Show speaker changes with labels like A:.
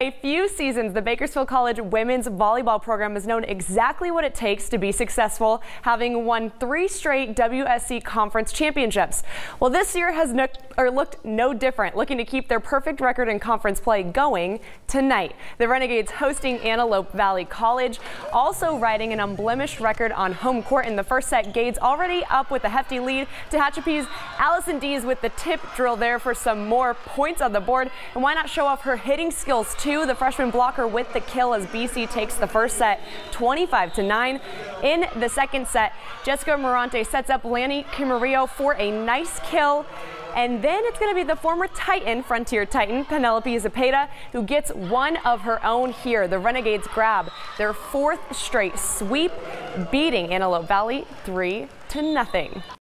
A: A few seasons, the Bakersfield College women's volleyball program has known exactly what it takes to be successful, having won three straight WSC conference championships. Well, this year has no, or looked no different, looking to keep their perfect record in conference play going tonight. The Renegades hosting Antelope Valley College, also riding an unblemished record on home court in the first set. Gades already up with a hefty lead. Tehachapi's Allison Dees with the tip drill there for some more points on the board. And why not show off her hitting skills too? Two. The freshman blocker with the kill as BC takes the first set 25 to 9. In the second set, Jessica Morante sets up Lanny Camarillo for a nice kill. And then it's going to be the former Titan, Frontier Titan, Penelope Zapata, who gets one of her own here. The Renegades grab their fourth straight sweep, beating Antelope Valley 3 to nothing.